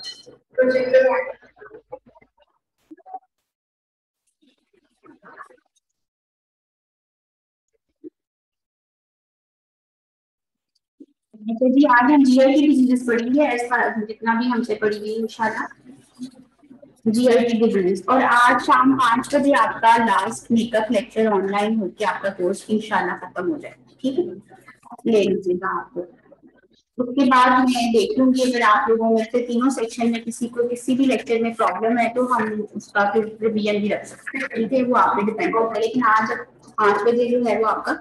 तो जी, आज हम जीआई की डिजीजेस पढ़ेंगे जितना भी हमसे पढ़ी गई इंशाल्लाह। जीआई की डिजीजेस और आज शाम पाँच बजे आपका लास्ट मेकअप लेक्चर ऑनलाइन होकर आपका कोर्स इंशाल्लाह खत्म हो जाएगा। ठीक है? ले लीजिएगा आपको। उसके बाद मैं देख लूँगी अगर आप लोगों में से तीनों सेक्शन में किसी को किसी भी लेक्चर में प्रॉब्लम है तो हम उसका फिर रिवीजन भी रख सकते हैं। वो आप पे डिपेंड करता है लेकिन आज पाँच बजे जो है वो आपका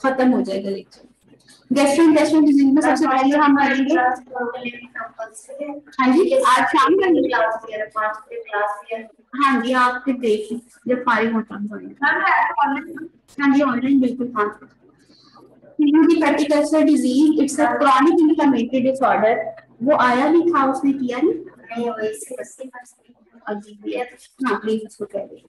खत्म हो जाएगा लेक्चर गैस्ट्रोइंटेस्टाइनल डिज़ीज़ में सबसे पहले हम करेंगे। हाँ जी, आज शाम का हाँ जी, आप फिर देखिए जब फारिग होता है। हाँ जी ऑनलाइन बिल्कुल हाँ peptic ulcer disease it's a chronic inflammatory disorder वो आया भी था उसने किया नहीं। हाँ प्लीज़ उसको कह दीजिए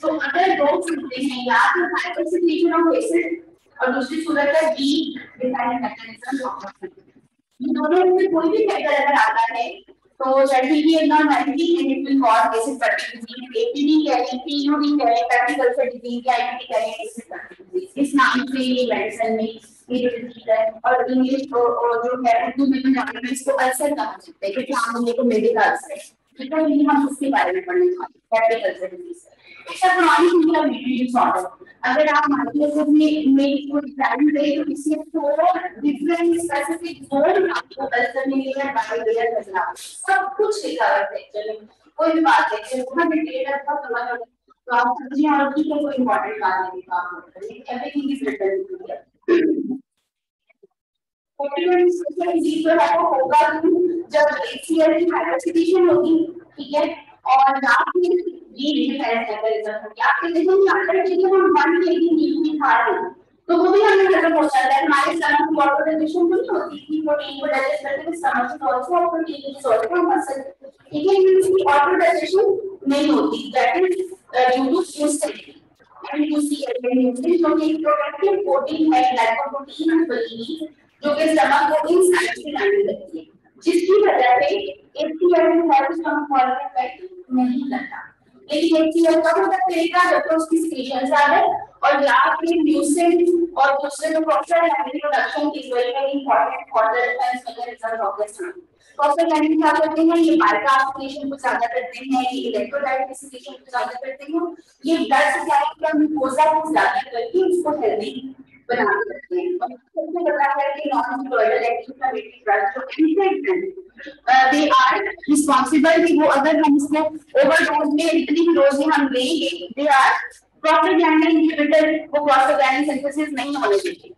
तो अगर दो सूत्र हैं या तो कंसंट्रेशन ऑफ़ एसिड और दूसरी सूरत है बी डिफाइन मैकेनिज्म इन दोनों में कोई भी फैक्टर अगर आता है तो that will be abnormality and it will cause basic particle disease APD कहें PUD कहें particle से disease या IPD कहें इस नाम से मेडिसिन में डिज़ीज़ है और इंग्लिश जो है उर्दू में पंजाबी में इसको अल्सर कहा जाता है, क्योंकि आम लोगों को मेडिकल अल्सर ठीक है। ये हम उसके बारे में पढ़ने वाले हैं डिज़ीज़ डिसऑर्डर अगर आप तो अल्सर में कोई भी बात तो नहीं डिज़ीज़ जो है वो होगा जब एसीएल की हाइड्रोक्सिडेशन होगी, ठीक है? और लास्ट में ये डिफरेंस मैकेनिज्म हो गया आपके देखो यहाँ पर चीज़ें हम वन के लिए खा रहे हैं तो वो भी हमें खत्म हो जाता है। हमारे स्टमक की ऑटोडाइजेशन तो नहीं होती कि प्रोटीन को डाइजेस्ट करते हुए स्टमक से आल्सो प्रोटीन की सोर्स का मसल ठीक है इसकी ऑटोडाइजेशन नहीं होती। That is due to instability and you see element जो कि प्रोडक्टिव प्रोटीन है ग्लाइकोप्रोटीन और प्रोटीन जो कि स्टमक को इनसाइड से लाने लगती है। जिसकी वजह से एसीएल हेल्थ स्टमक फॉल में नहीं करता। लेकिन एसीएल कब होता करेगा जब तो उसकी सिक्रीशन ज़्यादा है और लास्ट में म्यूसिन और दूसरे जो प्रोसेस है प्रोडक्शन की very very important for the defence mechanism of the stomach process line क्या करते हैं? ये बाइकार्बोनेशन को ज़्यादा करते हैं, ये इलेक्ट्रोलाइट सिक्रीशन को ज़्यादा करते हैं। ये ब्लड सप्लाई का ग्लूकोजा को ज़्यादा करके उसको हेल्दी बना देते हैं। है जो इंसेक्ट दे आर रिस्पांसिबल कि वो अगर हम इसको ओवरडोज में, इतनी डोज में हम लेंगे दे आर प्रोस्टाग्लैंडिन इनहिबिटर वो प्रोस्टाग्लैंडिन सिंथेसिस नहीं होने देंगे।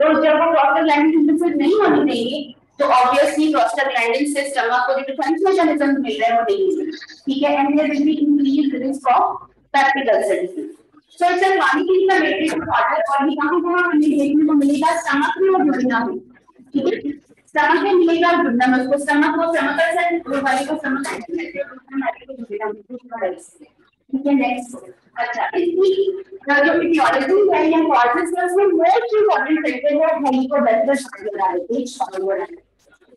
तो जब वो प्रोस्टाग्लैंडिन सिंथेसिस नहीं होने देंगे तो ऑब्वियसली प्रोस्टाग्लैंडिन से स्टमक को जो डिफेंस मैकेनिज्म मिल रहा है, वो नहीं मिल ठीक है? And there will be increase risk of peptic ulcer disease so it's a chronic inflammatory और ये कहाँ कहाँ हमें देखने को मिलेगा स्टमक में और यूरिना में। ठीक है? स्टमक में मिलेगा दुर्नम उसको स्टमक को स्टमक से वाले को स्टमक ठीक है नेक्स्ट अच्छा इसकी जो इटियोलॉजी है या कॉजेस है, उसमें मोस्ट इंपॉर्टेंट फैक्टर है हेलिकोबैक्टर शाइलोरा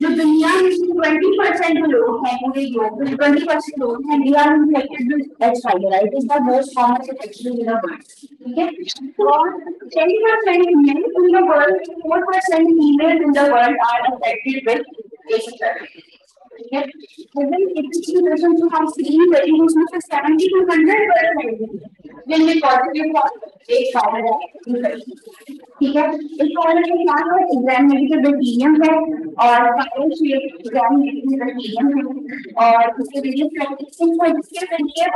जो दुनिया में ट्वेंटी परसेंट लोग हैं, पूरे योग ट्वेंटी परसेंट लोग हैं they are infected with H five it is the most common infection in the world ठीक है और ten percent men in the world four percent female in the world are infected with H fiber ठीक है even if the situation to have seen very much of 70 to 100 percent when we positive for एक fiber है ठीक है के साथ है और उसके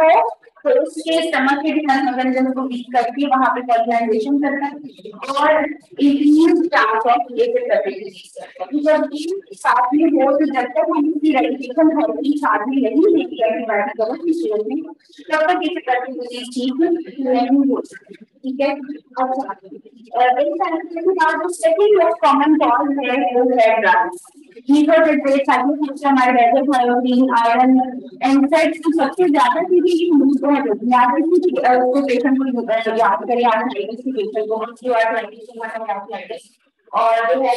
वो तो उसके स्टमक के डिफेंस मैकेनिज्म को वीक करके वहाँ पे करता है, और increase chance of related fertility जब साथ में हो तो जब तक हम इसकी रेडिकेशन थेरेपी साथ में नहीं लेती एंटीबायोटिक दवा की सूरत में तब तक ये फर्टिलिटी ठीक नहीं हो सकती। ठीक है? अच्छा very scientific now the second most common cause है वो है ड्रग्स हीमोजेट्रेट साइक्लोहेक्सामाइड एजाथायोडीन आयरन एंजाइड तो सबसे ज़्यादा चीज़ें ये यूज़ हो रही है। याद रखिए उसको पेशेंट को याद करें आर्थराइटिस पेशेंट को को और जो है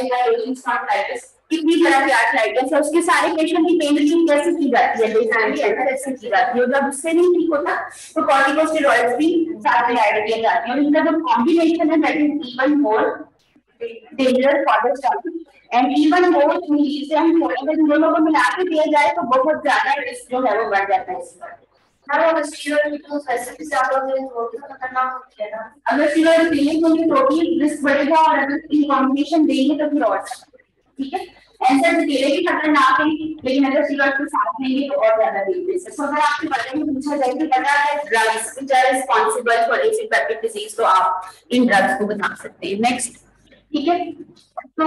कितनी तरह की आर्थराइटिस है उसके सारे पेशेंट की पेन रिलीफ कैसे की जाती है? बेसानी ऐसे की जाती है जब उससे नहीं ठीक होता तो कॉर्टिकोस्टेरॉइड्स भी साथ में ऐड किए जाते हैं। और इनका जो कॉम्बिनेशन है that is even more dangerous for the stomach and even more से हम अगर दोनों को मिला के दिया जाए तो बहुत ज़्यादा रिस्क जो है वो बढ़ जाता है इस पर। अगर स्टीरॉइड फीलिंग होंगे तो भी रिस्क बढ़ेगा और अगर कॉम्बिनेशन देंगे तो फिर और ठीक है? अकेले भी खतरनाक है लेकिन अगर स्टीरॉइड के साथ लेंगे तो और ज़्यादा है तो अगर आपके बारे में पूछा जाए कि पता है drugs which are responsible for acid disease तो आप इन ड्रग्स को बता सकते हैं। नेक्स्ट ठीक है? तो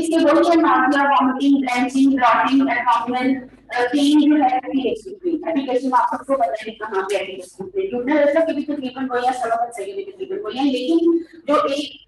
इसके से लेकिन जो एक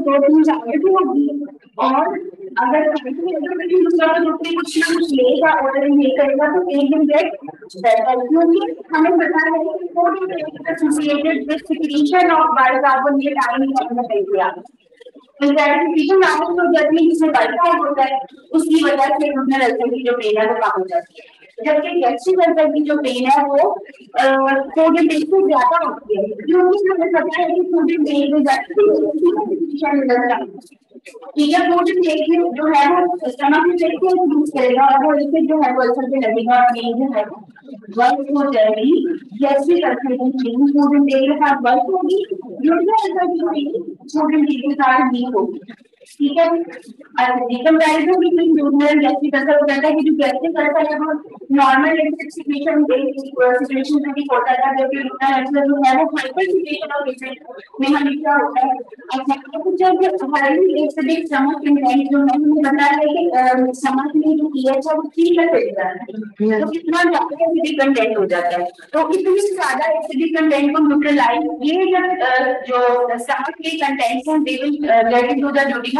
दो जाने भी होगी और अगर कुछ ना कुछ लेगा ऑर्डर ये करेगा तो एक दिन गेट बेटर क्योंकि हमें पता है कि हो है जिसमें बायोकार्ब होता है उसकी वजह से उन्हें रक्त की जो है वो कम हो जाती है जबकि गैस्ट्रिक की जो पेन है वो सोडियम बेस से ज़्यादा होती है। क्योंकि हमें पता है में ज़्यादा ठीक है सोडियम बेस जो है वो स्टमक में यूज़ करेगा और वो जो है वो अल्सर पे लगेगा पेन जो है वर्क हो जाएगी। गैस्ट्रिक अल्सर की पेन सोडियम बेस के साथ वर्क होगी। यूरिनरी अल्सर की पेन सोडियम बेस के साथ नहीं होगी। ठीक है comparison between urinary gastric ulcer हो जाता है कि जो गैस्ट्रिक अल्सर है वो नॉर्मल सिचुएशन सिचुएशन में भी होता है जबकि यूरिनरी अल्सर जो है वो हाइपर सिचुएशन और पेशेंट में हमेशा होता है। अच्छा तो जब हाईली एसिडिक स्टमक इंटेंट जो है हमें बताया है कि स्टमक में जो पीएच है वो 3 तक चले जाता है तो कितना ज़्यादा एसिडिक कंटेंट हो जाता है। तो इतनी ज़्यादा एसिडिक कंटेंट को न्यूट्रलाइज ये जब जो स्टमक के कंटेंट्स हैं they will get into the duty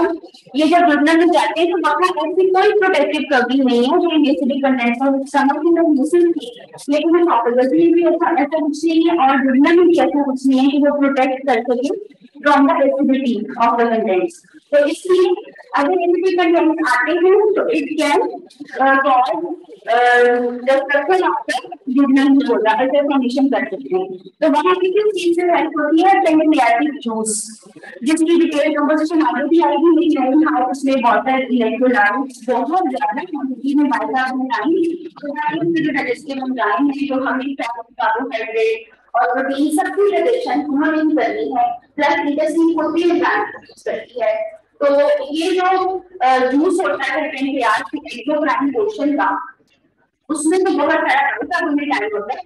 ये जब दुर्नल में जाते हैं तो वहाँ ऐसी कोई प्रोटेक्टिव कवरिंग नहीं है जो एसिडिक कंटेंट है में लेकिन हम ऑपोजिटली भी ऐसा ऐसा कुछ नहीं है और दुर्नल में भी ऐसा कुछ नहीं है कि वो प्रोटेक्ट कर सके from the acidity of the contents तो इसलिए अगर एसिडिक कंटेंट्स आते हैं तो it can cause the structure कर सकते हैं। तो वहाँ की किस चीज़ से हेल्प होती है जूस जिसकी डिटेल कंपोजिशन भी आएगी नहीं हाँ उसमें वाटर बहुत ज़्यादा क्वांटिटी में बाइक में आई तो जो डाइजेस्टिव एंजाइम है, जो हमें कार्बोहाइड्रेट और प्रोटीन सबकी रिलेशन हमें करनी है प्लस इंटेस्टाइन को भी करती है। तो ये जो जूस होता है पेनक्रियाज की एक्सोक्राइन पोर्शन का, उसमें तो बहुत सारा टाइम होता है।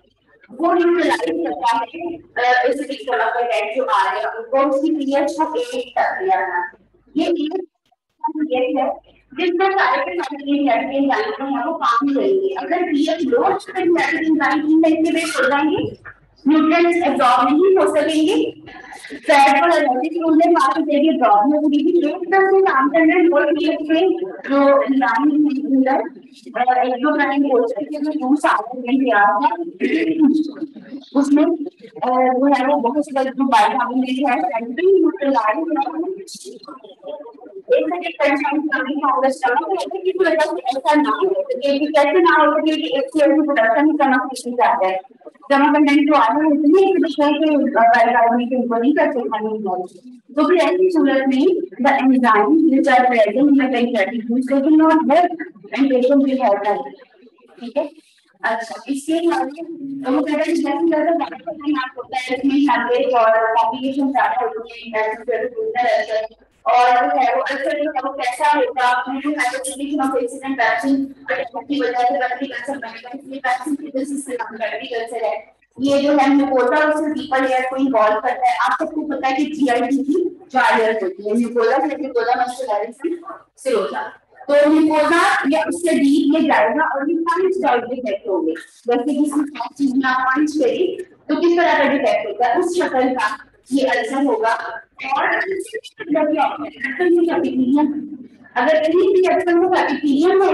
वो न्यूट्रलाइज करता है एसिडिक जो आ रहे हैं। उनको उसकी पीएच को 8 तक ले आना ये ये है जिसमें सारे के सारे वो काम करेंगे। अगर पीएच लो तो न्यूट्रिएंट्स एब्जॉर्ब नहीं हो सकेंगे। फैट और एनर्जी की पास मार्क देगी ड्रॉप में पूरी भी एक तरह से काम करने में पीएच में जो लाइन अंदर एक दो लाइन सकते हैं जो जूस आते हैं तैयार है उसमें वो है, वो बहुत सारे जो बाइकार्बोनेट है सेंट्रल न्यूट्रलाइज एक सेकंड परेशानी कमी होगा स्टमक में कि वजह से ऐसा ना हो ये भी कैसे ना हो कि एचसीएल की प्रोडक्शन करना किसी जाता है स्टमक कंटेंट आना है इतनी एक के बायोकार्बोनेट इनको नहीं कर सकता नहीं तो फिर ऐसी सूरत में the enzyme which are present in the juice they will not work and patient will have diet ठीक है अच्छा आगे तो वो कहते हैं जैसे जैसे बात करते हैं आपको इसमें हैबिट और कॉम्प्लिकेशन ज़्यादा होती है और जो है वो अल्सर जो है वो कैसा होगा जो हाइपोथेटिक ऑफ़ एक्सीडेंट वैक्सीन की वजह से व्यक्ति कैंसर बनेगा इसलिए वैक्सीन की बेसिस से करती कल्चर है ये जो है म्यूकोजा उससे डीपर लेयर को इन्वॉल्व करता है। आप सबको पता है कि जीआईटी की चार लेयर होती है। म्यूकोजा से म्यूकोजा मस्कुलरिस सिरोजा तो म्यूकोजा या उससे डीप ये जाएगा और ये पाँच टाइप के डिफेक्ट होंगे। जैसे कि किसी चीज़ में आप पाँच करी तो किस तरह का डिफेक्ट होगा उस शक्ल का। ये अल्सर होगा। और अगर कहीं भी एक्शन में एपिथेलियम है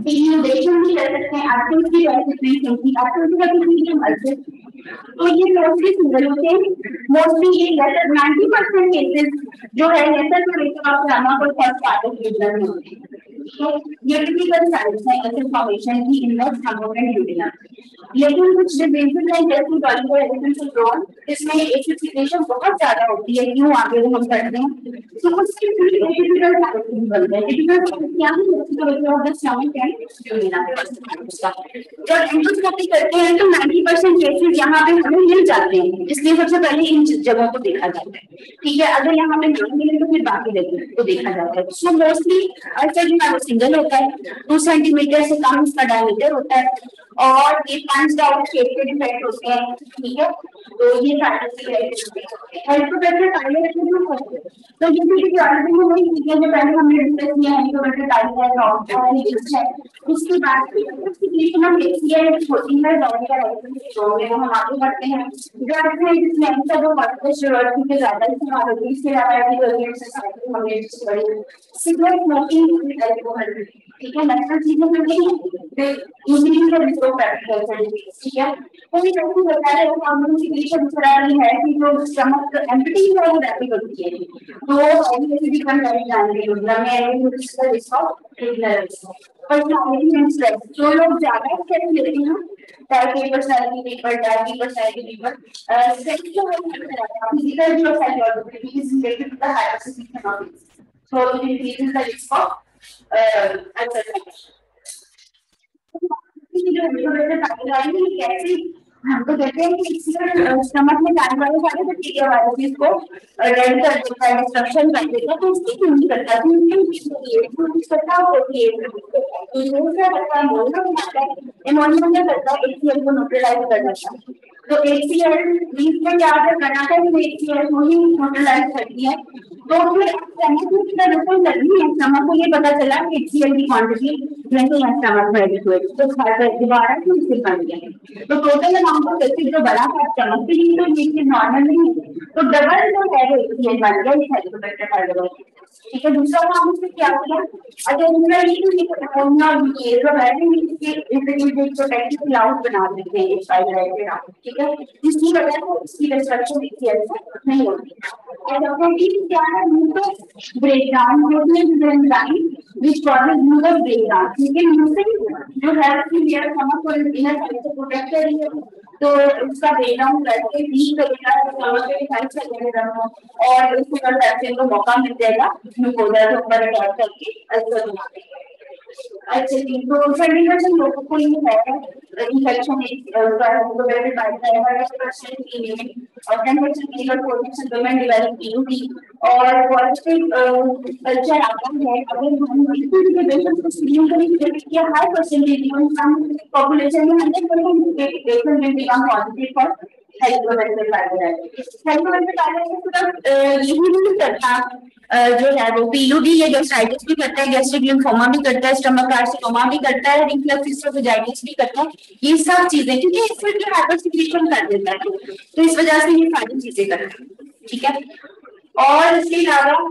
डिन्यूडेशन भी कर सकते हैं एप्टल की कर सकते हैं, क्योंकि एप्टल का एपिथेलियम अल्सर तो ये मोस्टली सिंगल होते हैं। मोस्टली ये लेटर 90% केसेस जो है लेटर तो लेकर आप पर फ़र्स्ट ऑफ़ यूज़र में होते हैं। ये टिपिकल साइंस है ऐसे फॉर्मेशन की इनवर्स हार्मोनल यूटिला लेकिन कुछ डिफरेंसेस हैं, जैसे डॉलिंगो एलिफेंट सिंड्रोम इसमें एसिडिफिकेशन बहुत ज़्यादा होती है क्यों आगे हम करते हैं। तो उसकी पूरी टिपिकल साइंस बनते हैं। टिपिकल क्या है? तो ऑफ़ द स्टमक एंड यूरिना जब एंडोस्कोपी करते हैं तो 90% केसेस यहाँ पे हमें मिल जाते हैं। इसलिए सबसे पहले इन जगहों को देखा जाता है। ठीक है, अगर यहाँ पे नहीं मिले तो फिर बाकी जगह को देखा जाता है। सो मोस्टली अल्सर सिंगल होता है टू सेंटीमीटर से कम इसका डायमीटर होता है। और ये पंच आउट शेप के डिफेक्ट होते हैं, ठीक है? तो ये हेल्थोपैथी टाइलेट तो ये भी में वही चीज़ें जो पहले हमने डिस्कस किया है टाइलेट है उसके बाद उसकी हम है हम आगे बढ़ते हैं। के ज़्यादा इस्तेमाल होती है इसके अलावा हमने सिगरेट स्मोकिंग जो लोग so it increases the risk of कैसे हम तो हैं कि स्टमक में जाने वाले सारे बैक्टीरिया वायरसेस को रेड कर देता है डिस्ट्रक्शन कर देता है तो उसकी क्यों नहीं करता तो करता होती है तो क्या करता है मोनो बनाता है करता है एचसीएल को न्यूट्रलाइज कर देता है। तो में क्या बनाता है को ही न्यूट्रलाइज करती है। तो फिर है स्टमक को ये पता चला कि HCl की क्वांटिटी नहीं है स्टमक में तो दोबारा बन गया तो टोटल अमाउंट ऑफ़ जो बड़ा स्टमक के लिए तो ये चीज़ नॉर्मल नहीं तो डबल जो है HCl बन गया इस हेलिकोबैक्टर पाइलोरी ठीक है, दूसरा काम उसने क्या किया? अगर दूसरा ये कि और ये जो है इसके इंटीग्रेटेड प्रोटेक्टिव क्लाउड बना देते हैं इस पाइलोरी के नाम। ठीक है, जिसकी वजह से इसकी डिस्ट्रक्शन HCl से नहीं होती। और प्रोटीन क्या है? mucus breakdown protein enzyme which causes mucus breakdown ठीक है mucus जो है कि लेयर समझ को इनर साइड से प्रोटेक्ट कर रही है तो उसका देना करके भी तो और उसके बाद वैक्सीन को मौका मिल जाएगा ऊपर अटैक करके अच्छा है द परसेंट इन और पॉजिटिव कल्चर आता है अगर हम बिल्कुल भी पेशेंट को स्क्रीन करेंगे कि high percentage even some population में 100% patient will become positive for जो है वो पीयूडी या गैस्ट्राइटिस भी करता है गैस्ट्रिक लिम्फोमा भी करता है स्टमक कार्सिनोमा भी करता है रिफ्लक्स भी करता है ये सब चीज़ें क्योंकि इसमें जो हाइपरसिक्रेशन कर देता है तो इस वजह से ये सारी चीज़ें करता है ठीक है और इसके अलावा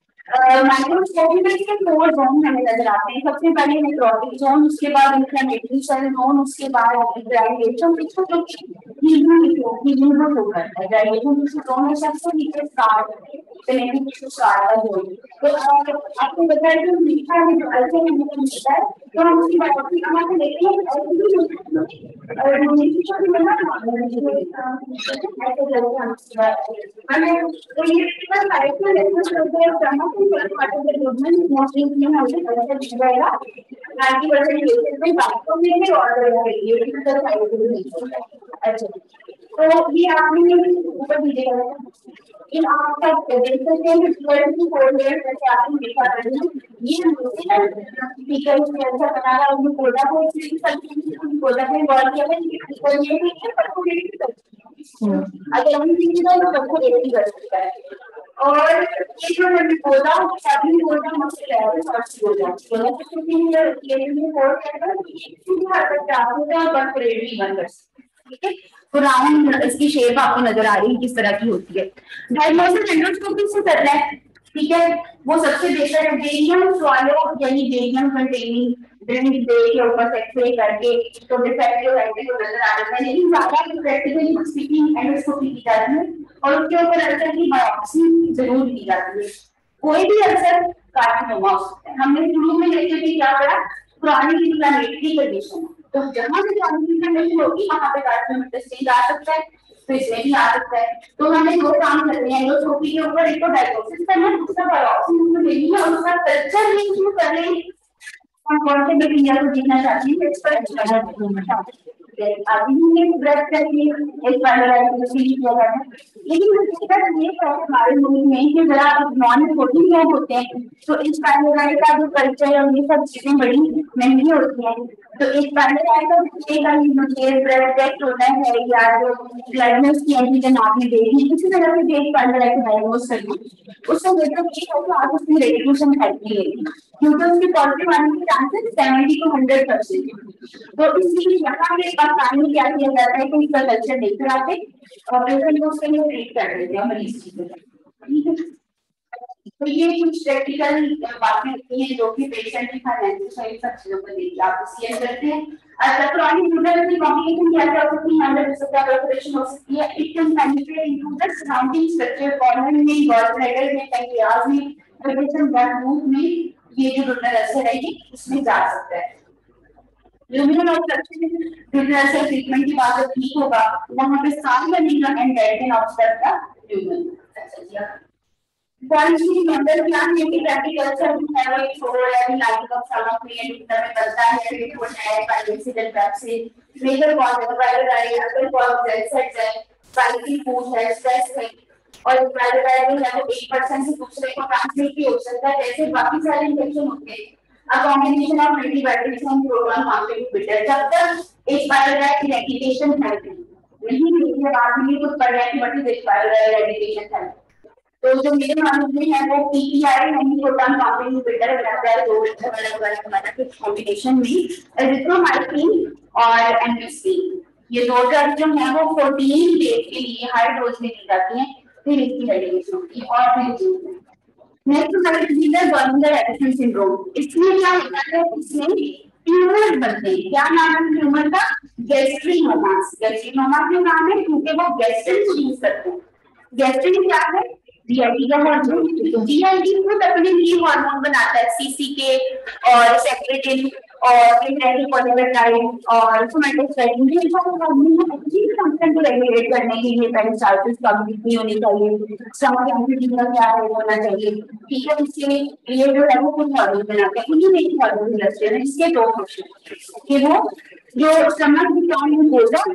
माइक्रोस्कोपी में इसके जोन हमें नज़र आते हैं। सबसे पहले नेक्रोटिक जोन उसके बाद इंफ्लेमेटरी सेल उसके बाद ग्राइडेशन जो कि हीमोग्लोबिन हो। तो तो तो ये साइड में रेफरेंस करते part of the development mostly in how the concept जाएगा। 90% केसेस में वास्तव में भी ऑर्डर ये फ़िज़िकल साइड में अच्छा तो ये आपने ऊपर दीजिएगा। इन आप सब देख सकते हैं कि ट्वेल्व टू फोर ईयर्स जैसे आपने देखा था ये स्पीकर में अच्छा बना रहा है उनको कोडा को कोडा में गौर किया है ये भी है पर को रेडी कर अगर हम चीज़ें तो सबको रेडी कर सकता है। और ये जो मैंने बोला सभी बोलना मुझसे लेवल फ़र्स्ट बोला बोला तो क्योंकि ये ये कहता है कि एक तक जाओगे और बस रेडी बन कर ठीक है तो राउंड इसकी शेप आपको नज़र आ रही है, किस तरह की होती है। डायग्नोसिस एंडोस्कोपी से करना है, ठीक है? वो सबसे बेहतर है बेरियम स्वालो यानी बेरियम कंटेनिंग ड्रिंक दे के ऊपर करके तो नज़र आ जाता है। लेकिन ज़्यादा प्रैक्टिकली स्पीकिंग एंडोस्कोपी की जाती है और उसके ऊपर अल्सर की बायोप्सी ज़रूर की जाती है। कोई भी अल्सर कार्सिनोमा हो सकता है। हमने शुरू में लेक्चर में क्या पढ़ा पुरानी इन्फ्लेमेटरी कंडीशन तो जहाँ से पुरानी कंडीशन होगी, वहाँ पे कार्सिनोमेटास्टेज आ सकता है तो इसमें भी आ सकता है। तो हमें दो काम करने हैं एंडोस्कोपी के ऊपर एक तो डायग्नोसिस करना है दूसरा बायोप्सी उसमें लेनी है और उसका कल्चर लिंक शुरू कर रहे हैं। हम कौन से बैक्टीरिया को देखना चाहते हैं, इस पर अभी हमने ब्रश करके एक लेकिन ये है हमारे मुल्क में कि जरा नॉन प्रोटीन लोग होते हैं तो इस पैरालाइट का जो कल्चर और ये सब चीज़ें बड़ी महँगी होती हैं। तो एक पैरालाइट का पूछेगा मुझे ब्लड टेस्ट होना है या जो ब्लड में उसकी एंटीजन आपने देखी किसी तरह से एक पैरालाइट डायग्नोज करनी उससे बेहतर ये है कि आप उसकी रेडिएशन थेरेपी लेंगे क्योंकि उसके पॉजिटिव आने के chances seventy to hundred percent तो इसलिए यहाँ पे आसानी क्या किया जाता है कि इसका कल्चर नहीं कराते और पेशेंट को उसके लिए ट्रीट कर देते हैं मरीज़ की ठीक है। तो ये कुछ प्रैक्टिकल बातें होती हैं जो कि पेशेंट की फाइनेंशियल सब चीज़ों को आप सीएम करते हैं। क्रॉनिक न्यूट्रल कॉम्प्लिकेशन क्या क्या हो सकती है ऑपरेशन हो सकती है it can penetrate into the surrounding structure में गॉल ब्लैडर में पैंक्रियाज में ब्लड में, ये जो असर है, ये जा सकता है। ल्यूमिनल ऑब्स्ट्रक्शन ट्रीटमेंट की बात ठीक होगा, वहाँ पे साल बनेगा एंड ऑब्स्ट्रक्ट ल्यूमिनल अच्छा जी Thing अंदर क्या है कि प्रैक्टिकल से है वो एक छोड़ है कि लाइट ऑफ़ ऑफ़ में इंटर में बनता है फिर वो है बायोसिडल बैक से मेजर कॉज है वायरल आई अदर कॉज है सेट है स्पाइकी फ़ूड है स्ट्रेस है और वायरल आई में है एक पर्सन से दूसरे को ट्रांसमिट भी हो सकता है जैसे बाकी सारे इन्फेक्शन होते हैं a combination of antibiotics and proton pump inhibitor जब तक एक आई रेडिएशन थेरेपी नहीं देखिए बाद में कुछ पढ़ रहा है कि इज़ वायरल आई रेडिएशन थेरेपी तो जो मेरे मालूम में है, वो पीपीआई यानी प्रोटॉन पंप इनहिबिटर बनाता है दो अलग अलग हमारा कुछ कॉम्बिनेशन में एरिथ्रोमाइसिन और एमपीसी ये दो ड्रग जो है, वो 14 डेज़ के लिए हाई डोज में दी जाती हैं, फिर इसकी रेडिएशन होती है और फिर नेक्स्ट डिज़ीज़ है बर्निंगर एडिसन सिंड्रोम इसमें क्या होता है, इसमें ट्यूमर बनते हैं। क्या नाम है ट्यूमर का? गैस्ट्रिनोमास गैस्ट्रिनोमा क्यों नाम है, क्योंकि वो गैस्ट्रिन यूज़ करते हैं। गैस्ट्रिन क्या है? जीआईडी का हार्मोन जीआईडी खुद अपने लिए हार्मोन बनाता है सीसीके और सेक्रेटिन और पॉलीपेप्टाइड और सोमेटोस्टेटिन ये सब हार्मोन एक्चुअली फ़ंक्शन को रेगुलेट करने के लिए पेरिसाइटिस कम कितनी होनी चाहिए। स्टमक एम्फीटीमा क्या है होना चाहिए। ठीक है इसके लिए जो है वो कुछ हार्मोन बनाते हैं। उन्हीं में हार्मोन इंडस्ट्री है इसके दो फ़ंक्शन कि वो जो स्टमक की टॉन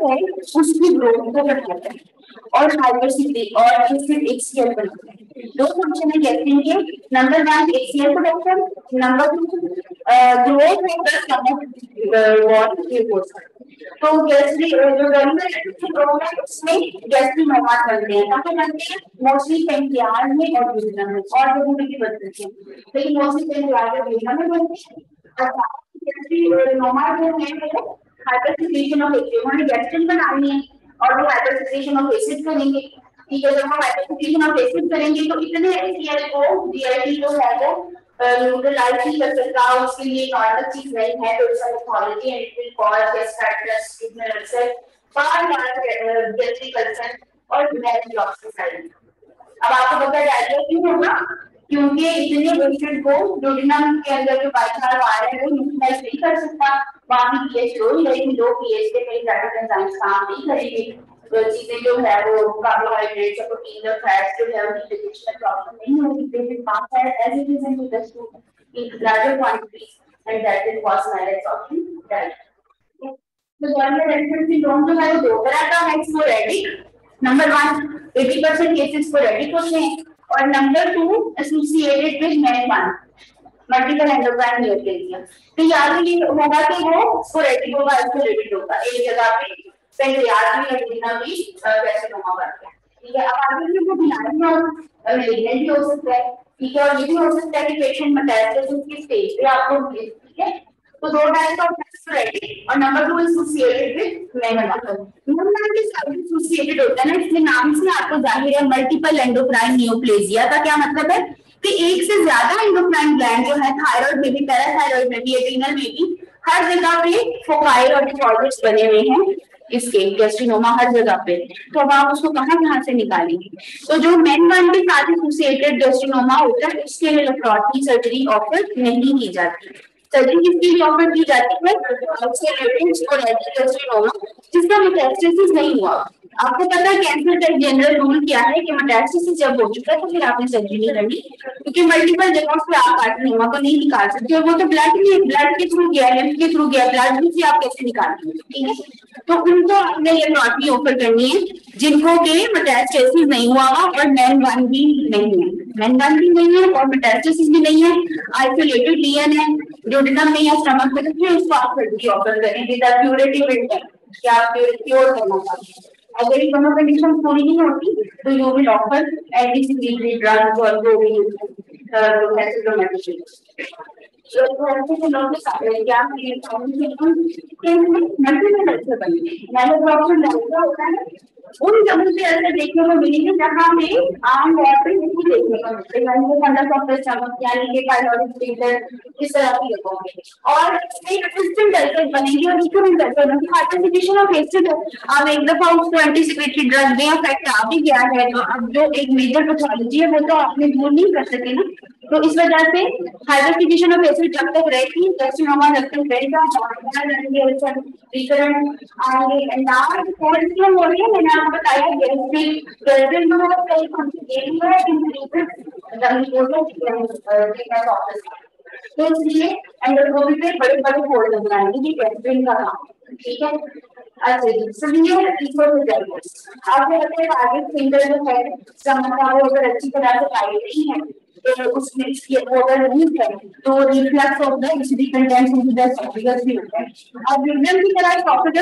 है, उसकी ग्रोथ को बढ़ाता है। और हाइड्रोसिटी और एसिड एचसीएल बनाते हैं। दो फ़ंक्शन है कैल्शियम के number one HCL production number two growth of the stomach wall report तो गैस्ट्री जो गैस्ट्री है उसमें गैस्ट्रिनोमा बनते हैं। कहाँ बनते हैं? मोस्टली पेंक्रियाज में और यूरिनम में। और में भी बनते हैं। लेकिन मोस्टली पेंक्रियाज और यूरिनम में बनते हैं। अच्छा और गैस्ट्रिनोमा जो है हाइपरसिक्रेशन ऑफ़ एसिड उन्होंने गैस्ट्रिन बनानी है और वो हाइपरसिक्रेशन ऑफ़ एसिड करेंगे। ठीक है, जब हम हाइपरसिक्रेशन ऑफ़ एसिड करेंगे तो इतने एचसीएल को डीआईटी जो है वो न्यूट्रलाइज नहीं कर सकता, उसके लिए अलग चीज़ नहीं है तो इसका pathology and it will cause gastritis kidney ulcer बार बार गैस्ट्रिक अल्सर और डायबिटीज़ ऑक्सीसाइड अब आपको पता डायरिया क्यों होगा? क्योंकि इतने पेशेंट को डोडिनम के अंदर जो बाइचार आ रहे हैं, वो न्यूट्रलाइज नहीं कर सकता। वहाँ की पीएच लो ही रहेगी लो पीएच के कई ज़्यादा एंजाइम्स काम नहीं करेंगे। चीज़ें जो है, वो कार्बोहाइड्रेट्स और प्रोटीन और फैट्स जो है, उनकी डाइजेशन में प्रॉब्लम नहीं होगी। They will pass as it is in the food in larger quantities and that will cause malabsorption diet तो गवर्नमेंट रेफरेंस सिंड्रोम जो है, वो दो तरह का है स्पोरेडिक नंबर 1 80% केसेस स्पोरेडिक होते हैं। और number 2 associated with man one multiple endocrine neoplasia तो याद होगा कि वो स्पोरेडिक होगा आइसोलेटेड होगा। एक जगह पे पेंक्रियाज में एडिना भी कैर्सिनोमा बनता है ठीक है, अब आगे भी वो बिनाइन और मेलिग्नेंट भी हो सकता है। ठीक है, और ये भी हो सकता है कि पेशेंट मेटास्टेसिस की स्टेज पे आपको मिले। ठीक है तो दो टाइप ऑफ़ मेटास्टेसिस और number 2 associated with melanoma associated होता है ना, इसलिए नाम से आपको ज़ाहिर है मल्टीपल एंडोक्राइन नियोप्लेजिया का क्या मतलब है? कि एक से ज़्यादा एंडोक्राइन ग्लैंड जो है थायराइड में भी पैराथायराइड में भी एड्रीनल में भी, हर जगह पे फोकाइल और डिपॉजिट्स बने हुए हैं इसके गैस्ट्रिनोमा हर जगह पे। तो अब आप उसको कहाँ कहाँ से निकालेंगे? तो जो मेन वन के साथ एसोसिएटेड गैस्ट्रिनोमा होता है, उसके लिए लेप्रोटमी सर्जरी ऑफ़र नहीं की जाती। सर्जरी किसके लिए ऑफ़र की जाती है? जिसका मेटास्टेसिस नहीं हुआ। आपको पता है कैंसर का जनरल रूल क्या है कि मेटास्टेसिस जब हो चुका है तो फिर आपने सर्जरी नहीं करनी, क्योंकि मल्टीपल जगहों से आप कार्सिनोमा को नहीं निकाल सकते, और वो तो ब्लड में ब्लड के थ्रू गया लिम्फ के थ्रू गया ब्लड में से आप कैसे निकालेंगे ठीक है? तो उनको आपने ये लॉटरी ऑफ़र करनी है, जिनको के मेटास्टेसिस नहीं हुआ हुआ और मैन वन भी नहीं है मैन वन भी नहीं है और मेटास्टेसिस भी नहीं है आइसोलेटेड लीन है जो डिनम नहीं है स्टमक में तो फिर उसको आप सर्जरी ऑफ़र करें विद क्यूरेटिव इंटेंट कि आप क्योर करना चाहते हैं। अगर ये दोनों कंडीशन पूरी नहीं होती तो you will offer anti drugs और जो भी प्रोफेसर उन जगहों से ऐसे देखने को मिलेंगे जहाँ में आम तौर पर नहीं देखने को मिलते यानी कि स्टेटर इस तरह की जगहों में और एक सिस्टम और एक दफ़ा उसको एंटीसिपेटरी आ भी गया है तो अब जो एक मेजर पैथोलॉजी है वो तो आपने दूर नहीं कर सके ना तो इस वजह से हाइड्रोफिकेशन ऑफ़ एसिड जब तक रहेगी तक रहेगा हो मैंने आपको बताया तो इसलिए एंडोस्कोपी पे बड़े बड़े होल नज़र आएँगे, ये का काम। ठीक है? अच्छा जी है आगे जो है अच्छी तरह से पाई नहीं है नहीं है तो रिफ्लक्स ऑफ़ द द भी होता है अब की तरह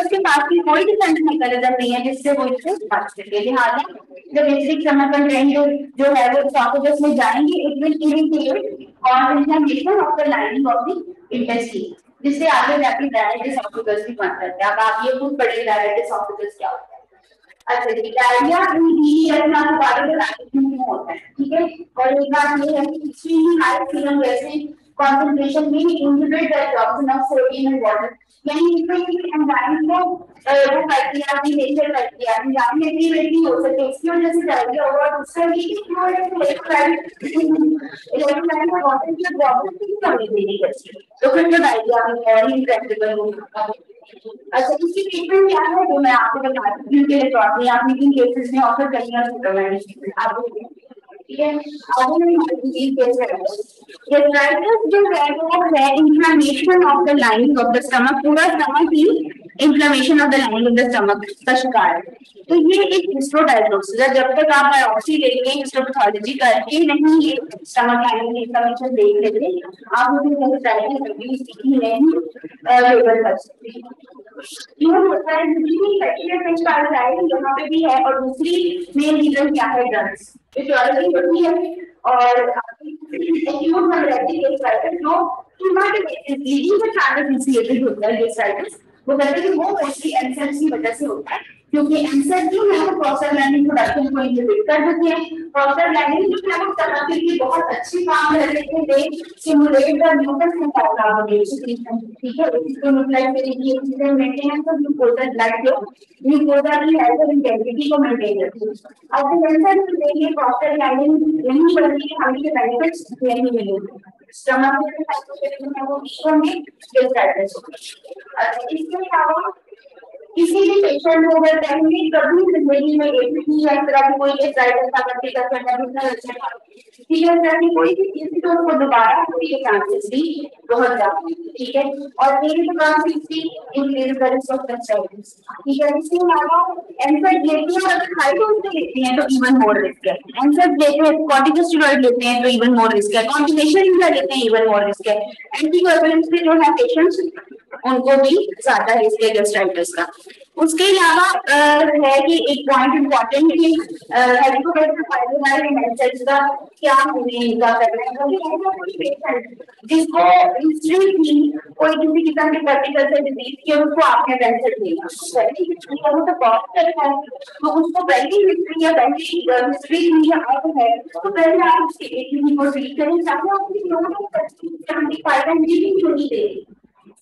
के पास भी कोई नहीं है जिससे वो बच सके लिहाजा जब जो है वो में जाएँगे it will of the lining of the intestine जिससे आगे जाके डायरेक्ट एसोफेगस भी बन सकता है अब आप ये खुद पढ़िए डायरेक्ट एसोफेगस क्या होता है अच्छा जी, डायरिया रचना के बारे में होता है, ठीक है? और एक बात ये है कि एक्सट्रीमली हाई सीरम जैसे concentration may inhibit the absorption enough sodium and water. यानी इसमें एंजाइम को वो कर दिया नेचर कर दिया एंजाइम में भी नहीं हो सकते इसकी वजह से डायरिया होगा दूसरा ये कि वो इलेक्ट्रोलाइट इलेक्ट्रोलाइट और वाटर की प्रॉब्लम की कमी देनी करती तो फिर तो डायरिया में और इनट्रैक्टेबल होगा अच्छा इसकी ट्रीटमेंट क्या है? वो मैं आपको बता दूँ के रिकॉर्ड में आपने किन केसेस में ऑफ़र करनी है सुपरमेंट आपको ठीक है? आगे मैं डिज़ीज़ केस है। राइटर्स जो है, वो है inflammation of the line of the stomach पूरा stomach he inflammation of the lining of the stomach का शिकार है तो ये एक हिस्टोडायग्नोसिस है। जब तक आप बायोप्सी लेंगे हिस्टोपैथोलॉजी करके नहीं ये स्टमक लाइनिंग इन्फ्लेमेशन देख लेते आप मुझे गेस्ट्राइटिस अभी सीखी नहीं लेबल कर सकते होता है यहाँ पे भी है, और दूसरी मेन रीजन क्या है ड्रग्स होती है, और एक्यूट जो होता है वो कहते हैं कि वो मोस्टली एंसेप्स की वजह से होता है, क्योंकि एंसेप्ट जो है वो प्रोस्टाग्लैंडिन प्रोडक्शन को इनहिबिट कर देते हैं। प्रोस्टाग्लैंडिन जो है वो स्टमक के बहुत अच्छी काम कर देते हैं they stimulate the nucleus metabolism ठीक है? इसको न्यूक्लियस के लिए oxygen maintenance of glucose blood flow glucose की हेल्थ इंटेग्रिटी को मेंटेन करती है। अब एंसेप्ट के लिए प्रोस्टाग्लैंडिन नहीं बनती हमें बेनिफिट्स नहीं मिलेंगे स्टमक में हाइपोथैलेमस है वो विश्व होंगे डिस्डाइजेस्ट होंगे इसके अलावा किसी भी पेशेंट को अगर पहले कभी ज़िंदगी में एक भी या इस तरह की कोई डिस्डाइजेस्ट का करते का करना भी अच्छा ठीक है की कोई भी चीज़ तो उसको दोबारा के चांसेस भी बहुत ज़्यादा ठीक है? और दुकान से इसकी ठीक है? इसके अलावा हैं अगर हाई पे लेते हैं तो इवन मोर रिस्क है। लेते हैं कॉर्टिकोस्टेरॉइड लेते हैं तो इवन मोर रिस्क है। कॉम्बिनेशन लेते हैं इवन मोर रिस्क है। एंटीकोएगुलेंट्स पे जो है पेशेंट्स उनको भी ज़्यादा है गेस्ट्राइटिस का। उसके अलावा है कि एक पॉइंट इम्पोर्टेंट कि क्या होने है। जिसको हिस्ट्री थी कोई किसी किस्म की पर्टिकल डिज़ीज़ की, उसको आपने कैंसर दिया। वो तो बहुत अच्छा है। तो उसको पहली हिस्ट्री या पहली हिस्ट्री या अब है। तो पहले आप उसके एक को ट्रीट करें चाहे आपकी सेवेंटी फाइव एंड नहीं दे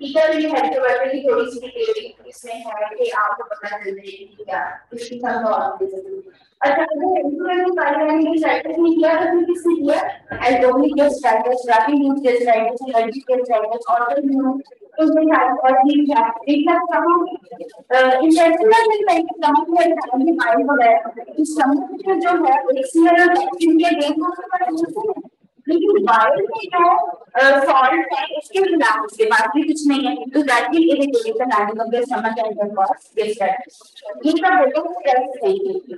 टीचर भी है तो वैसे ही थोड़ी सी डिटेलिंग इसमें है कि आपको पता चल जाएगी कि क्या इसकी संभावना अच्छा अगर इंफ्लुएंस पाइलैंड की स्ट्रैटेजी में किया तो किसने किया एल्डोमिक के स्ट्रैटेजी रैपिड यूज़ के स्ट्रैटेजी एलर्जी के स्ट्रैटेजी ऑटोइम्यून तो ये है और भी है लाख कम इंटेंसिव में लाइक समझ में आता है माइंड वगैरह इस समझ जो है एक सीरियल इनके देख को लेकिन जो सॉल्ट है भी कुछ नहीं है तो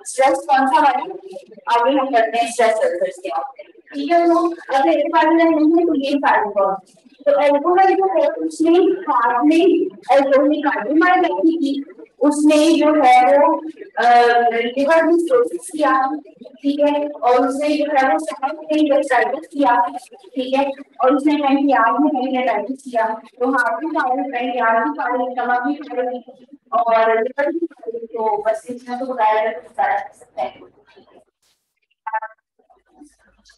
स्ट्रेस कौन सा वाला आगे हम करते हैं ठीक है तो अगर एक बार नहीं है तो ये फ़ाइल कॉज तो एल्कोहल जो है उसने हार्ट में एल्कोहलिक कार्डियोमायोपैथी की उसने जो है वो लिवर में स्टोसिस किया, ठीक है? और उसने जो है वो सहन में इंटेस्टाइटिस किया, ठीक है? और उसने पैंक्रियाज में पेनिटाइटिस किया तो हाथ भी फायर पैंक्रियाज भी फायर कमा भी फायर और लिवर भी तो बस इतना तो बताया जा सकता है।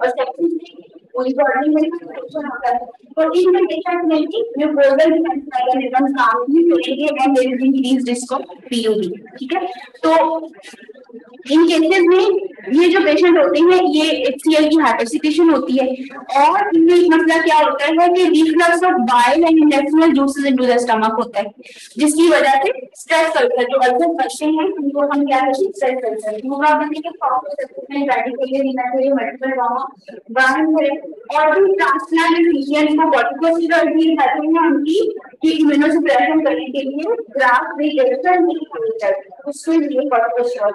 और सेप्सिस पूरी बॉडी में इन्फेक्शन होता है। तो इन कंडीशन में भी म्यूकोजल डिफेंस मैकेनिज्म काम नहीं करेंगे and there is increase risk of PUD ठीक है? तो इन केसेस में ये जो पेशेंट होते हैं, ये एचसीएल की हाइपरसिटेशन होती है और इनमें एक मसला क्या होता है कि reflux of bile and intestinal juices into the stomach होता है, जिसकी वजह से स्ट्रेस अल्सर जो अल्सर बच्चे हैं, उनको हम क्या कहते हैं स्ट्रेस अल्सर पूरा बनने के फॉर्म मल्टीपल और भी ट्रांसप्लांट फिजिशियन को कॉर्टिकोस्टेरॉइड भी कहते हैं उनकी, कि इम्यूनोसप्रेशन करने के लिए ग्राफ में एक्सट्रा नहीं होनी चाहिए, उसके लिए कॉर्टिकोस्टेरॉइड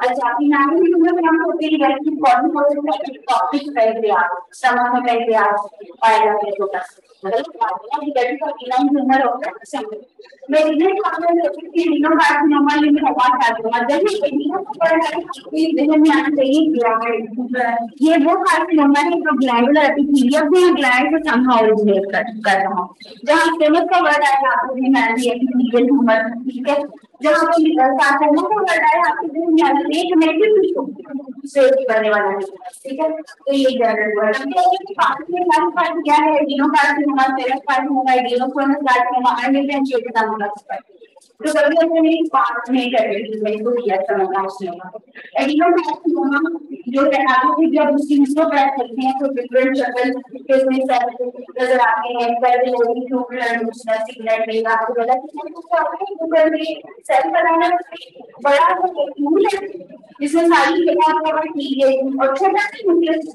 अच्छा नाम में तुम्हें हम होते हैं कि कौन कौन से टॉपिक पैंक्रियास स्टमक में पैंक्रियास पाया जाता है। छोटा ये वो कार्सिनोमा है जो ग्लैंडुलर ग्लैंड से समहाउ ओरिजिनेट कर रहा हूँ। जहाँ स्टेमस का वर्ड आएगा आपको ध्यान में ठीक है। जहाँ आपकी कार्सिनोमा का वर्ड आपके आपको ध्यान में एक नेगेटिव टिश्यू से वाला है। ठीक है? तो ये जनरल वर्ड अब पार्ट में क्या है? एडिनोकार्सिनोमा सेरेब्रल एडिनोकोनस कार्सिनोमा अनडिफरेंशिएटेड एडिनोकार्सिनोमा तो कभी ऐसे नहीं पार्ट में कर मैं तो दिया समझना उसने एडिनोकार्सिनोमा जो टैनाटो की जब उसकी हिस्टो पैर करते हैं तो डिफरेंट शक्ल के इसमें सेल नज़र आते हैं। पहले होगी ट्यूबुलर दूसरा सिग्नल में आपको पता है तो क्या होता है ट्यूबुलर में सेल बनाना बड़ा ट्यूब है, जिसमें सारी कवर की गई और छोटा सा न्यूक्लियस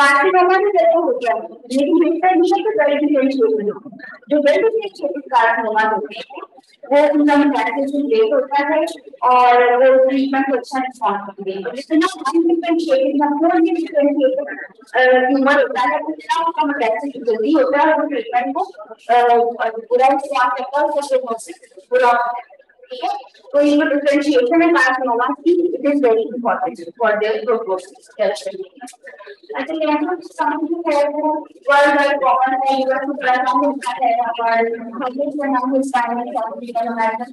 डिफरेंशिएशन कार्सिनोमा में जैसे हो गया। लेकिन बेहतर नहीं तो वेल डिफरेंशिएशन जो वेल डिफरेंशिएटेड कार्सिनोमा होते हैं। वो उनका मेटास्टेसिस लेट होता है और वो ट्रीटमेंट को अच्छा रिस्पॉन्स करते हैं। जितना अनडिफरेंशिएटेड या मोर डिफरेंशिएटेड ट्यूमर होता है उतना उसका मेटास्टेसिस जल्दी होता है और ट्रीटमेंट को पूरा रिस्पॉन्स करता है, उसको पूरा ठीक है तो ये डिफरेंशिएशन में कार्सिनोमा की it is very important for their prognosis अच्छा ये हम समझ है वो वर्ल्ड वाइड कॉमन है यूएस में नाम होता है और हम का नाम है स्पाइनल कॉर्टिकल अमेरिकन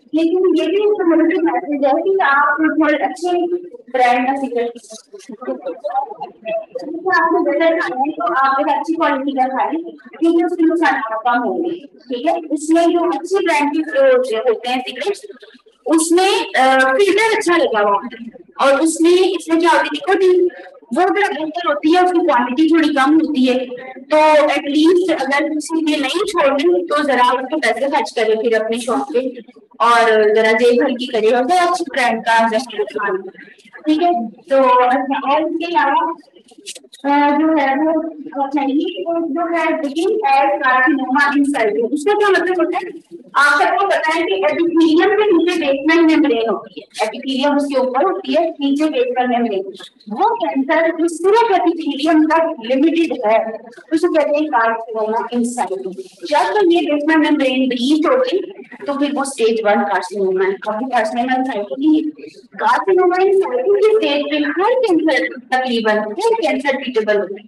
लेकिन ये भी एक कम्युनिटी मैसेज है कि आप थोड़े अच्छे ब्रांड का सिगरेट आपको बेटर खाना है तो आप एक अच्छी क्वालिटी का खाएँ क्योंकि उसके नुकसान कम होंगे ठीक है? इसमें जो अच्छी ब्रांड के होते हैं सिगरेट उसमें फ़िल्टर अच्छा लगा हुआ और उसमें इसमें क्या होती है निकोटीन वो अगर बेहतर होती है, उसकी क्वालिटी थोड़ी कम होती है। तो एटलीस्ट अगर किसी ने नहीं छोड़नी तो जरा उसको पैसे खर्च करे फिर अपने शॉप पे और जरा जेब हल्की करे और जरा अच्छी ब्रांड का ठीक है? तो अच्छा और इसके अलावा जो है वो चाहिए जो है begin as carcinoma in situ उसका क्या मतलब होता है? आप सबको पता है कि एपिथेलियम के नीचे बेसमेंट मेम्ब्रेन होती है। एपिथेलियम उसके ऊपर होती है, नीचे बेसमेंट मेम्ब्रेन वो कैंसर जो सिर्फ़ एपिथेलियम तक लिमिटेड है, उसे कहते हैं कार्सिनोमा इन साइड जब तो ये बेसमेंट मेम्ब्रेन ब्रीच होती तो फिर वो स्टेज वन कार्सिनोमा है। कभी कार्सिनोमा इन नहीं कार्सिनोमा इन साइड के स्टेज पे हर कैंसर तकरीबन, हर कैंसर ट्रीटेबल होते हैं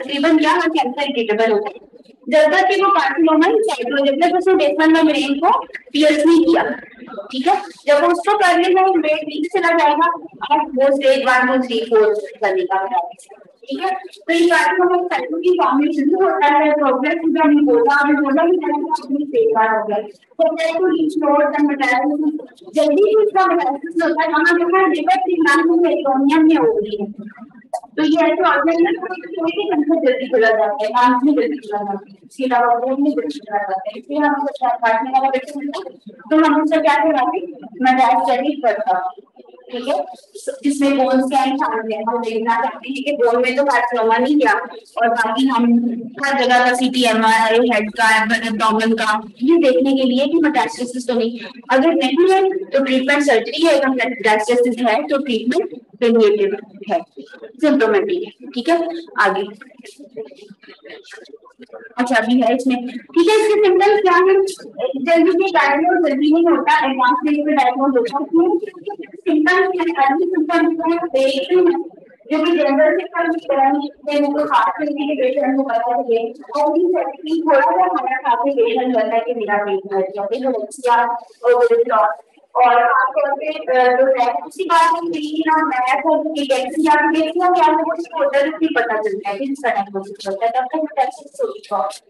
तकरीबन क्या कैंसर ट्रीटेबल होते हैं जब तक कि वो कार्सिनोमा साइड हो जब तक उसने बेसमेंट मेम्ब्रेन को पियर्स नहीं किया, ठीक है? जब उसको करने में वेट नीचे चला जाएगा, और वो stage one two three four करने का ठीक है? तो ये कार्सिनोमा साइड की फॉर्मेशन होता है प्रोग्रेस जो हमने बोला हमने बोला कि अपनी स्टेज वन हो गया। तो मैं तो रीच मेटालिसिस जल्दी ही इसका मेटालिसिस होता है। यहाँ लिवर की नाम में हो रही है। तो ये ऐसे ऑर्गन में कोई भी कैंसर जल्दी चला जाता है, आँख में जल्दी चला जाता है इसके अलावा ब्रेन में जल्दी चला जाता है। इसलिए हम उसको काटने वाला बेटे तो हम उससे क्या कराते मैं डायट स्टडी करता ठीक है? जिसमें बोन्स है? हम देखना चाहते हैं कि बोन में तो कार्सिनोमा नहीं और बाकी हम हर जगह का CT M R I head का एबडोमेन का, ये देखने के लिए कि मेटास्टेसिस तो नहीं। अगर नहीं है तो ट्रीटमेंट सर्जरी है, अगर मेटास्टेसिस है तो ट्रीटमेंट रेडिएटिव है। सिम्टोमेटिक है, ठीक है? आगे। अच्छा अभी है इसमें। ठीक है, इसके सिम्टम्स क्या है? जल्दी से डायग्नोज जल्दी नहीं होता। एडवांस स्टेज पे डायग्नोज होता है। सिम्टम्स क्या है सिम्टम्स क्या है। जो कि जनरल से उनको खास के पेशेंट को पता है। और भी सर्टिफिकेट थोड़ा सा हमारा काफ़ी पेशेंट करता है कि मेरा पेट है या फिर गलेक्सिया और वेट और खासतौर पे जो है उसी बात में ग्रीन और मैथ और आप या गैलेक्सी क्या वो होता है पता चलता है कि तरह डायग्नोसिस होता है, तब तक गैलेक्सी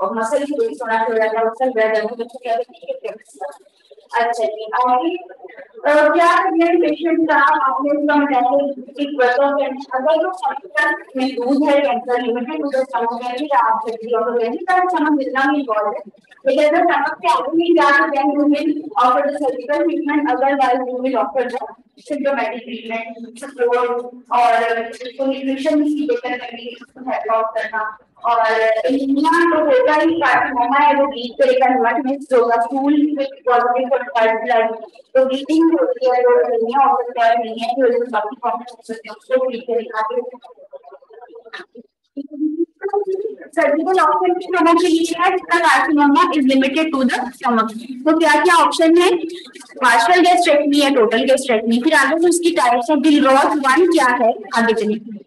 और मसल वजह से होना चाहिए जाता है मसल बढ़ जाता है बच्चे क्या होती है अच्छा जी आगे क्या प्रेग्नेंट पेशेंट का आपने उसका बताया एक वर्कर अगर जो हॉस्पिटल में दूध है कैंसर लिमिटेड उधर समझ गए कि आप सर्जरी और रहने का समझ मिलना भी इन्वॉल्व है लेकिन अगर समझ के आगे नहीं जा तो then you will offer the surgical treatment otherwise you will offer the symptomatic treatment support और न्यूट्रिशन की बेहतर करने की हेल्प आउट करना। और एनीमिया तो होगा ही कार्सिनोमा है, वो करेगा विद पॉजिटिव फॉर तो होती है तो नहीं है तो बाकी हैं, उसको करेगा सर्जिकल ऑप्शन के। लिए है जिसका carcinoma is limited to the stomach तो क्या क्या ऑप्शन है? पार्शियल गैस्ट्रेक्टमी है टोटल गैस्ट्रेक्टमी फिर आगे उसकी टाइप्स ऑफ़ बिलरॉस वन क्या है? आगे चलिए।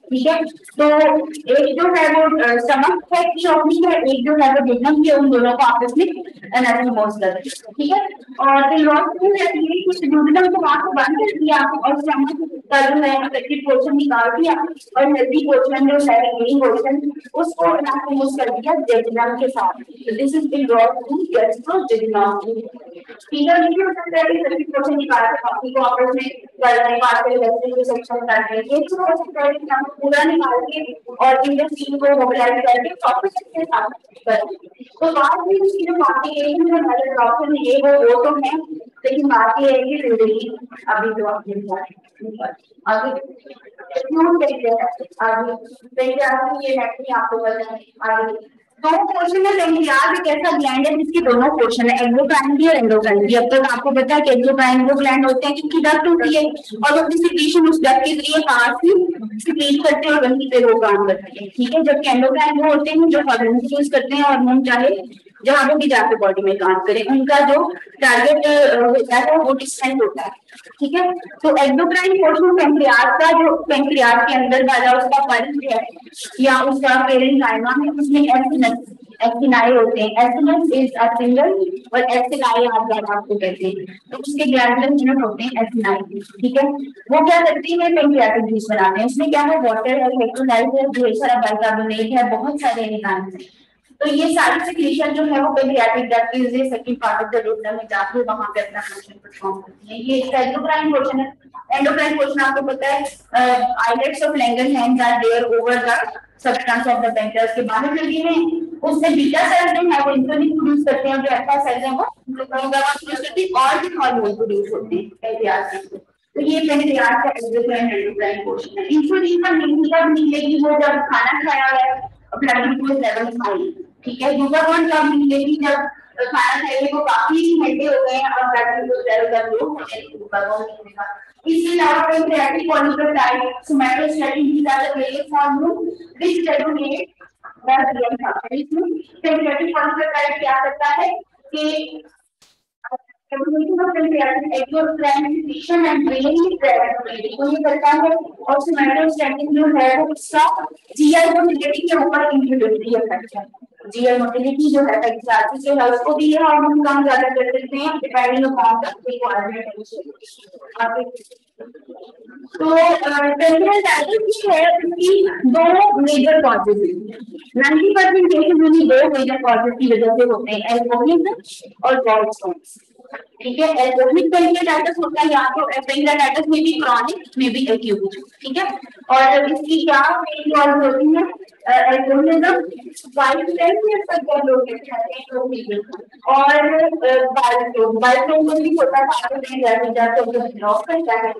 ठीक है? तो एक जो है वो स्टमक है शॉपनी है, एक जो है वो डिग्नम है उन दोनों को आपस में एनाटोमोस कर ठीक है? और लॉस्ट में ये कुछ ड्यूडिनम को से बंद कर दिया और स्टमक का जो है इफ़ेक्टिव पोर्शन निकाल दिया, और हेल्दी पोर्शन जो है रिमेनिंग पोर्शन उसको एनाटोमोस कर दिया डिग्नम के साथ। This is in rod to figure ये हो है कि क्वेश्चन निकाल के कॉपी को आपस में करने के सेक्शन ये तो हो है कि पूरा निकाल के और इन टीम को मोबिलाइज करके टॉपिक के साथ करें तो बात भी बाकी है जो हमारे ने ये वो वो तो है, लेकिन बात ये है कि ज़िंदगी अभी जो आप आगे क्यों हैं आगे देखिए आगे ये कि आपको है, आगे दो पोर्शन है पेंक्रियाज एक ऐसा ग्लैंड है जिसके दोनों पोर्शन है एक्सोक्राइन और एंडोक्राइन अब तक आपको पता है कि एक्सोक्राइन वो ग्लैंड होते हैं जिनकी डक्ट होती है। और वो अपनी सिक्रीशन उस डक्ट के ज़रिए बाहर से सिक्रीट करते हैं और वहीं पे वो काम करते हैं। ठीक है? जबकि एंडोक्राइन वो होते हैं जो हार्मोन यूज़ करते हैं हार्मोन चाहे जहाँ भी जाके बॉडी में काम करें, उनका जो टारगेट होता है, वो डिस्टेंट होता है, ठीक है? तो एग्डोक्राइन पोर्शन पेंक्रियाज का जो पेंक्रियाज के अंदर वाला उसका फ़र्ज़ है, या उसका पेरेंट गायमा है उसमें एसिनस होते हैं। एसिनस इज़ अ सिंगल और एसिनाई आप ज़्यादा आपको कहते हैं। तो उसके ग्लैंडुलर यूनिट होते हैं एसिनाई ठीक है? वो क्या करती है पेंक्रियाटिक जूस बनाते हैं। उसमें क्या है वाटर है इलेक्ट्रोलाइट है, ढेर सारा बाइकार्बोनेट है, बहुत सारे एनिमल्स हैं। तो ये सारी सिक्रीशन जो है वो paediatric duct is second part of the रूटम में जाके वहाँ पे अपना फ़ंक्शन परफॉर्म करती है। ये एंडोक्राइन पोर्शन है। एंडोक्राइन पोर्शन आपको पता है islets of Langerhans are there over the substance of the pancreas के बाहर लगे हैं उससे बीटा सेल्स जो है वो इंसुलिन प्रोड्यूस करते हैं जो अल्फ़ा सेल्स हैं वो ग्लूकागोन प्रोड्यूस करते हैं और भी हार्मोन प्रोड्यूस होते हैं पेडियाट्रिक तो ये पेडियाट्रिक का एंडोक्राइन एंडोक्राइन पोर्शन है। इंसुलिन का कब मिलेगी वो जब खाना खाया है ब्लड ग्लूकोज लेवल हाई ठीक है? ग्लूकागोन कब मिलेगी जब खाना खाने को काफ़ी घंटे हो गए और बैटरी को लेवल का लो हो गया ग्लूकागोन मिलेगा इसके अलावा pancreatic polypeptide somatostatin these are the various hormones which regulate the blood pressure इसमें पॉलिटिकल टाइम क्या करता है कि को ये करता है और सोमैटोस्टैटिन जो है, वो उसका जीआई के ऊपर है। जीआई जो है जो है भी ये हार्मोन काम ज़्यादा कर देते हैं डिपेंडिंग अपॉन द रिक्वायरमेंट तो है, उसकी दो मेजर कॉजेज हैं 90 परसेंट दो मेजर कॉजेज की वजह से होते हैं एल्कोहलिज्म और गॉलस्टोन्स ठीक है? एल्कोहलिक पेंक्रियाटाइटिस होता है या तो पेंक्रियाटाइटिस में भी क्रॉनिक में भी एक्यूट ठीक है? और इसकी क्या होती है? हैं तो और बायोफ्लोम बायोफ्लोम में भी होता है तो तो है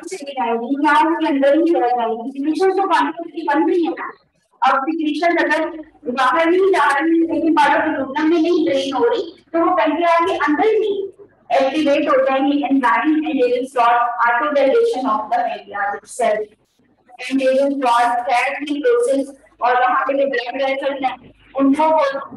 चली जाएगी अंदर ही रह जाएगी तो बन रही है अब अगर बाहर नहीं जा रही है लेकिन arena में नहीं drain हो रही तो वो pancreas के अंदर ही activate हो जाएँगी enzyme and they will start autodilation of the pancreas itself and they will start process necrosis और वहाँ पे ब्लड प्रेशर है उनको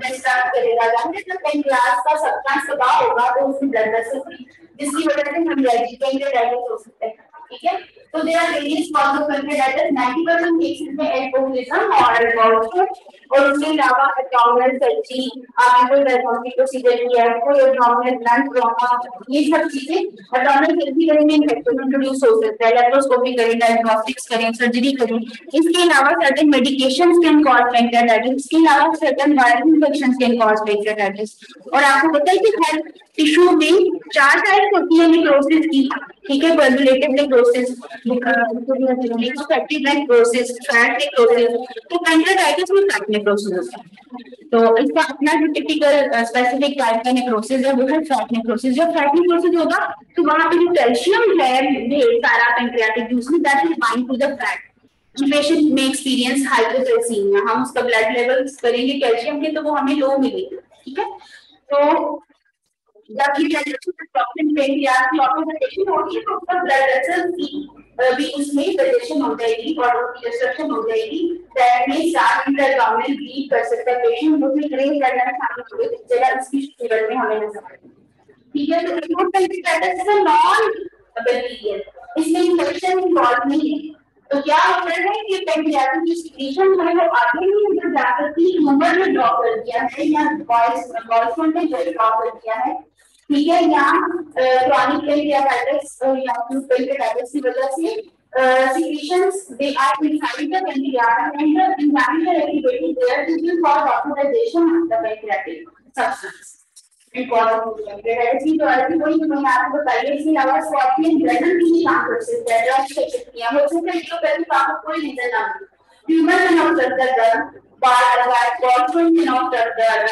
डिस्टर्ब करेगा यानी जब पेनक्रियास का सब्सटेंस दबा होगा तो उसमें ब्लड प्रेशर जिसकी वजह से हम पेनक्रियाटाइटिस हो सकते हैं ठीक है तो there are various cause of pancreatitis 90% cases में एल्कोहलिज्म और गॉल्स्टोन और उसके अलावा abdominal surgery article diagnostic procedure किया है कोई एब्डोमिनल ग्लैंड ट्रॉमा ये सब चीज़ें एब्डोमिनल सर्जरी करने में इन्फेक्शन इंट्रोड्यूस हो सकता है। लेप्रोस्कोपी करें डायग्नोस्टिक्स करें सर्जरी करें। इसके अलावा certain medications can cause pancreatitis इसके अलावा certain viral infections can cause pancreatitis और आपको पता है कि हर टिश्यू में चार टाइप होती है निक्रोसिस की, ठीक है? Coagulative necrosis liquefactive necrosis fat necrosis तो पेनक्रियाटाइटिस में फैट नेक्रोसिस होता है। तो इसका अपना जो टिपिकल स्पेसिफिक टाइप का नेक्रोसिस है, वो है फैट नेक्रोसिस जब फैट नेक्रोसिस होगा तो वहाँ पे जो कैल्शियम है ढेर सारा पेनक्रियाटिक जूस में that will bind to the fat patient में एक्सपीरियंस हाइपोकैल्सीमिया हम उसका ब्लड लेवल करेंगे कैल्शियम के तो वो हमें लो मिलेगा, ठीक है? तो जब ये टॉक्सिन पेनक्रियास की ऑटोमेटेशन होगी तो उसका ब्लड वेसल्स की भी उसमें कंजेशन हो जाएगी और डिस्ट्रक्शन हो जाएगी। दैट मींस स्टार्ट इंटरगाउनल ब्लीड कर सकता है। पेशेंट जो भी ग्रे करना शामिल हो जगह इसकी फिगर में हमें नज़र ठीक है तो acute pancreatitis is a non bacterial इसमें इन्फेक्शन इन्वॉल्व नहीं है। तो क्या होता है कि पेनक्रियाटिक जो सिक्रीशन है वो आगे नहीं अंदर जाकर की ह्यूमर में ड्रॉप कर दिया है, या बॉयज़ बॉयज़ ने ड्रॉप कर दिया है। ठीक है, यहाँ क्रॉनिक पेनक्रियाटाइटिस या पेनक्रियाटाइटिस की वजह से secretions they are inside the pancreas and the enzymes are activated there this will cause oxidation of the pancreatic की आपको स्कॉर्पियन ग्लैंड भी कर है कर तो आपको कोई में है ड्रग बार लगा स्कॉर्पियन में करता है।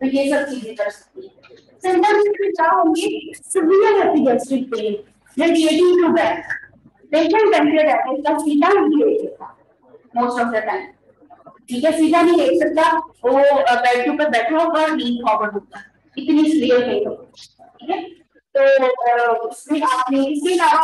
तो ये सब चीज़ें कर सकती है। सिम्टम्स में क्या होंगे severe epigastric pain radiating to back patient pancreatitis का सीधा नहीं लेट सकता। मोस्ट ऑफ़ द टाइम ठीक है, सीधा नहीं लेट सकता। वो बेड के ऊपर बैठा होगा लीन फॉरवर्ड होगा। इतनी सीवियर पेन ठीक है? तो उसमें आपने इसके अलावा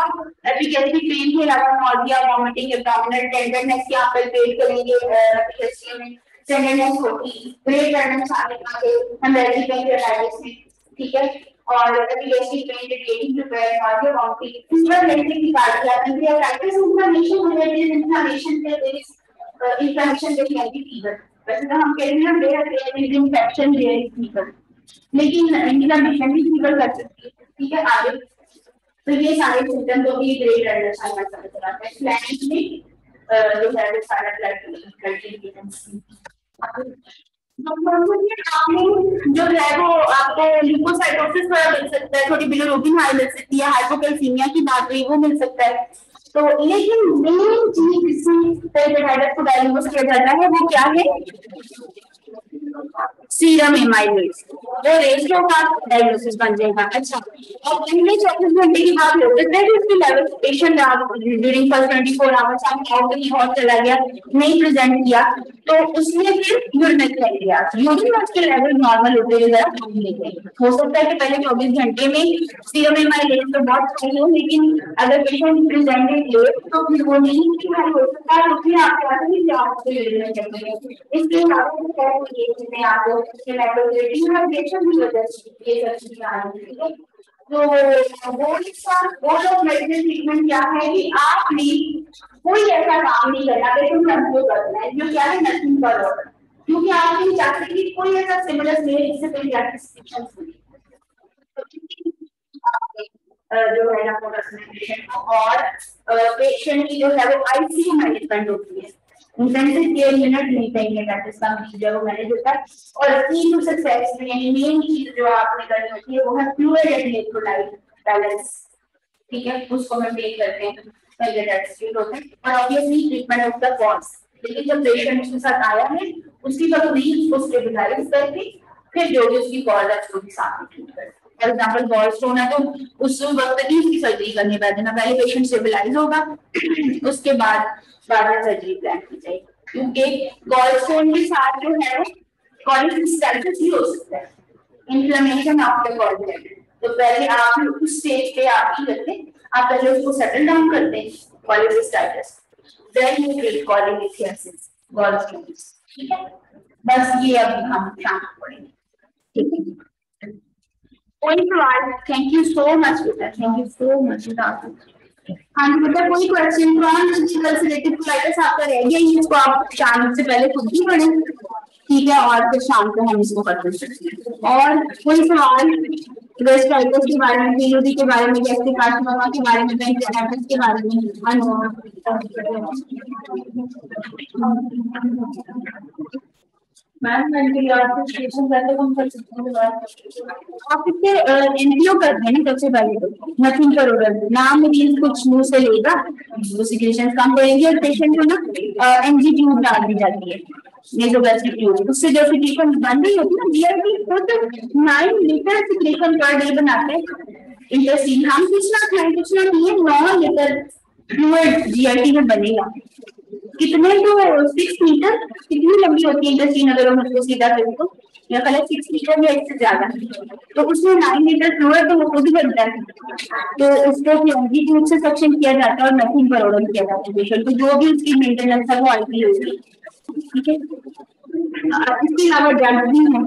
एपिगैस्ट्रिक पेन के अलावा नॉर्डिया वॉमिटिंग एब्डोमिनल टेंडरनेस की आप पेट करेंगे एपिगैस्ट्रिक में टेंडरनेस होगी। ब्रेक करना शामिल आगे हेमरेजिक पेनक्रियाटाइटिस में ठीक है? और epilepsy pain radiating prepare cardio vomiting fever लेटिंग की कार्डिया पेनक्रियाटाइटिस इन्फ्लेमेशन हो जाती है इन्फ्लेमेशन से there is there can be fever वैसे तो हम कहते हैं there there is infection there is fever लेकिन इन्फ्लेमेशन भी फीवर कर सकती है, ठीक है? आगे। तो ये सारे सिम्टम तो भी ग्रेड अंडरस्टैंड कर सकते हैं फ्लैनिश में जो है सारा ब्लड ब्लड आपने जो है वो आपको लिपोसाइटोसिस मिल सकता है थोड़ी बिलिरुबिन हाई मिल सकती है हाइपोकैल्सीमिया की बात हुई वो मिल सकता है तो लेकिन मेन चीज़ को डायग्नोस किया जाता है वो क्या है सीरम एमाइलेज वो रेशियो का डायग्नोसिस बन जाएगा अच्छा और पहले चौबीस घंटे की बात होती है इसके level patient during first twenty four hours आप आउट कहीं और चला गया नहीं प्रेजेंट किया तो उसमें फिर यूरिन कर लिया यूरिन के लेवल नॉर्मल होते हुए जरा कम लेते हो सकता है कि पहले चौबीस घंटे में सीरम एमाइलेज तो बहुत सही हो लेकिन अगर पेशेंट प्रेजेंटेड ले तो फिर वो नहीं हो सकता है फिर आपको इसके इसलिए आपको उसके लाइबिलिटी में रिलेशन भी वजह से ये सब चीज़ें आ रही है तो वो इसका वो लोग मेडिकल ट्रीटमेंट क्या है कि आप कोई ऐसा काम नहीं करना पेशेंट कंट्रोल करना है जो क्या है नथिंग करो क्योंकि आप नहीं चाहते कि कोई ऐसा सिमिलर मेल जिससे कोई जो है ना और पेशेंट की जो है वो आईसीयू मैनेजमेंट होती है। इंटेंसिव केयर यूनिट का वो मैंने होता है और की टू सक्सेस में मेन चीज़ जो आपने करनी होती है, वो है इलेक्ट्रोलाइट बैलेंस ठीक है? उसको मेंटेन करते हैं। हैं। और obviously treatment of the cause लेकिन जब पेशेंट उसके साथ आया है, उसकी तकलीफ़ को करके फिर जो भी उसकी कॉज है, उसको भी साथ में ट्रीट करते फॉर एग्ज़ाम्पल बॉल स्टोन है तो उस वक्त ही उसकी सर्जरी करनी पड़ती है, पहले पेशेंट स्टेबलाइज होगा, उसके बाद में सर्जरी प्लान की जाएगी। क्योंकि गॉलस्टोन के साथ जो है कॉलिस्टाइटिस भी हो सकता है। इन्फ्लेमेशन ऑफ़ द गॉलब्लैडर तो पहले आप उस स्टेज पे आप ही करते आप पहले उसको सेटल डाउन करते हैं cholecystitis then you treat cholelithiasis gallstone ठीक है? बस ये अब हम शाम को ठीक है? कोई सवाल थैंक यू सो मच बेटा। थैंक यू सो मच हाँ जी मतलब कोई क्वेश्चन रिलेटेड कोलाइटिस आपका रह गया? इसको आप शाम से पहले खुद ही पढ़ें। ठीक है, और फिर शाम को हम इसको कर हैं। और कोई सवाल? वेस्टाइटिस के बारे में पीयूडी के बारे में गैस्ट्रिक कार्सिनोमा के बारे में पेंक्रियाटाइटिस के बारे में हैं आप इससे एनपीओ कर दें सबसे पहले तो? नथिंग करोड़ल नाम मरीज़ कुछ मुँह से लेगा। वो सिक्रेशन कम करेंगे और पेशेंट को ना एनजी ट्यूब डाल दी जाती है। उससे जो सिक्रेशन बन रही होती है ना बीआरबी खुद nine liter secretion per day बनाते हैं। इंटरसीन हम कुछ ना खाएँ कुछ ना पिए नौ लीटर फ्लूइड जीआईटी में बनेगा। कितने तो सिक्स मीटर कितनी लंबी होती है इंडस्ट्री अगर हम उसको सीधा करें तो? या कलर सिक्स मीटर या इससे ज़्यादा? तो उसमें नाइन मीटर फ्लोर तो वो खुद बनता है। तो उसको जी ट्यूब से सक्शन किया जाता है और नथिंग पर ऑर्डर किया जाता है। तो जो भी उसकी मेंटेनेंस है वो आईपी होगी ठीक है? इसके अलावा भी है।